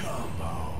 combo.